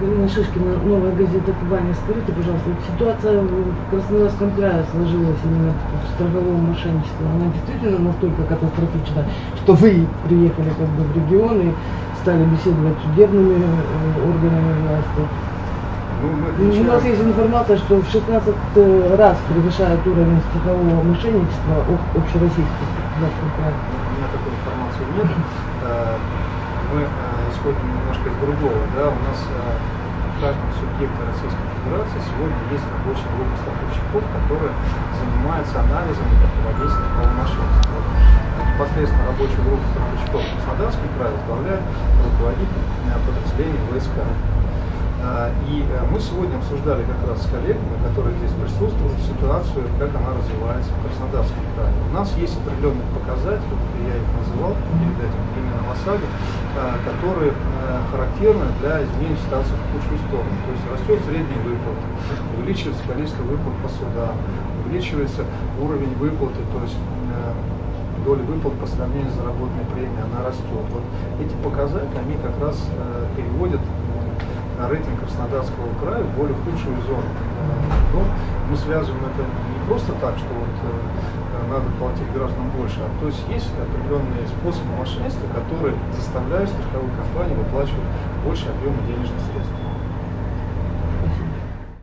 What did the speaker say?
Галина Шишкина, новая газета Кубани. Скажите, пожалуйста, вот ситуация в Краснодарском крае сложилась именно в страховом мошенничестве. Она действительно настолько катастрофична, что вы приехали как бы в регион и стали беседовать с судебными э, органами власти. Ну, мы У нас отвечаем- есть информация, что в 16 раз превышает уровень страхового мошенничества об- общероссийский в Краснодарском крае. У меня такой информации нет. Э, Мы э, исходим немножко из другого. Да? У нас э, в каждом субъекте Российской Федерации сегодня есть рабочая группа страховщиков, которая занимается анализом и противодействием э, Непосредственно рабочую группу страховщиков в Краснодарском крае возглавляет руководитель э, подразделения ВСК. А, И э, мы сегодня обсуждали как раз с коллегами, которые здесь присутствуют, ситуацию, как она развивается в Краснодарском крае. У нас есть определенные показатели, я их называл примером ОСАГО, а, которые э, характерны для изменения ситуации в худшую сторону. То есть растет средний выплат, увеличивается количество выплат по судам, увеличивается уровень выплаты, то есть э, доля выплат по сравнению с заработанной премией, она растет. Вот эти показатели, они как раз э, переводят рейтинг Краснодарского края в более худшую зону. Связываем это не просто так, что вот э, надо платить гражданам больше, а то есть есть определенные способы мошенничества, которые заставляют страховые компании выплачивать больше объема денежных средств.